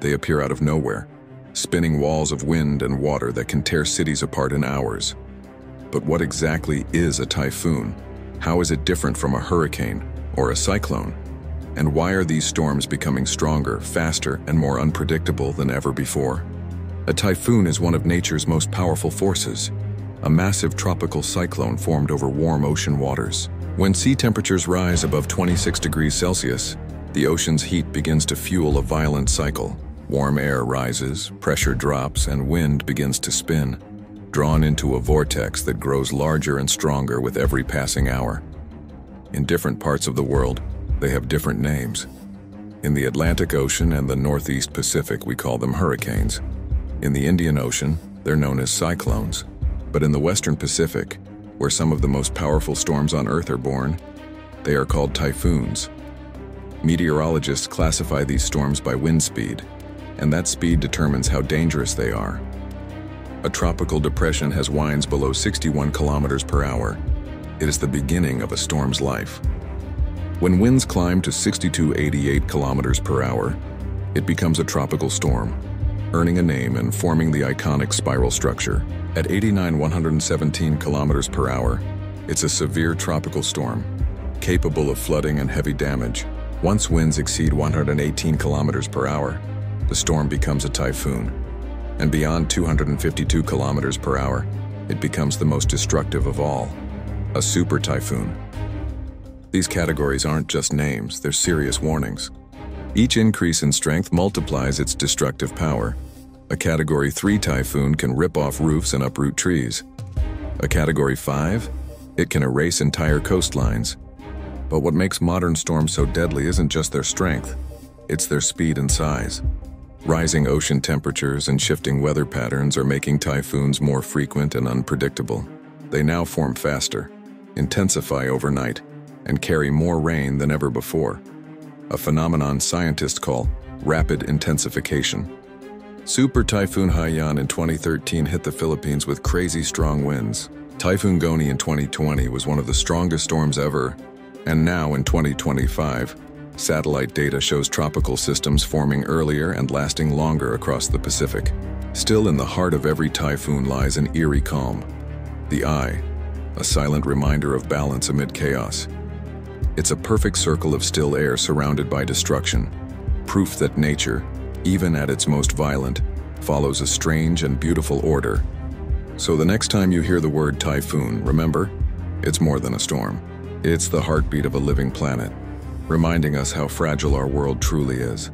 They appear out of nowhere, spinning walls of wind and water that can tear cities apart in hours. But what exactly is a typhoon? How is it different from a hurricane or a cyclone? And why are these storms becoming stronger, faster, and more unpredictable than ever before? A typhoon is one of nature's most powerful forces, a massive tropical cyclone formed over warm ocean waters. When sea temperatures rise above 26 degrees Celsius, the ocean's heat begins to fuel a violent cycle. Warm air rises, pressure drops, and wind begins to spin, drawn into a vortex that grows larger and stronger with every passing hour. In different parts of the world, they have different names. In the Atlantic Ocean and the Northeast Pacific, we call them hurricanes. In the Indian Ocean, they're known as cyclones. But in the Western Pacific, where some of the most powerful storms on Earth are born, they are called typhoons. Meteorologists classify these storms by wind speed, and that speed determines how dangerous they are. A tropical depression has winds below 61 kilometers per hour. It is the beginning of a storm's life. When winds climb to 6288 kilometers per hour, it becomes a tropical storm, earning a name and forming the iconic spiral structure. At 89 117 kilometers per hour, it's a severe tropical storm, capable of flooding and heavy damage. Once winds exceed 118 kilometers per hour, the storm becomes a typhoon. And beyond 252 kilometers per hour, it becomes the most destructive of all, a super typhoon. These categories aren't just names, they're serious warnings. Each increase in strength multiplies its destructive power. A Category 3 typhoon can rip off roofs and uproot trees. A Category 5? It can erase entire coastlines. But what makes modern storms so deadly isn't just their strength, it's their speed and size. Rising ocean temperatures and shifting weather patterns are making typhoons more frequent and unpredictable. They now form faster, intensify overnight, and carry more rain than ever before, a phenomenon scientists call rapid intensification. Super Typhoon Haiyan in 2013 hit the Philippines with crazy strong winds. Typhoon Goni in 2020 was one of the strongest storms ever, and now in 2025, satellite data shows tropical systems forming earlier and lasting longer across the Pacific. Still in the heart of every typhoon lies an eerie calm. The eye, a silent reminder of balance amid chaos. It's a perfect circle of still air surrounded by destruction, proof that nature, even at its most violent, follows a strange and beautiful order. So the next time you hear the word typhoon, remember, it's more than a storm. It's the heartbeat of a living planet, reminding us how fragile our world truly is.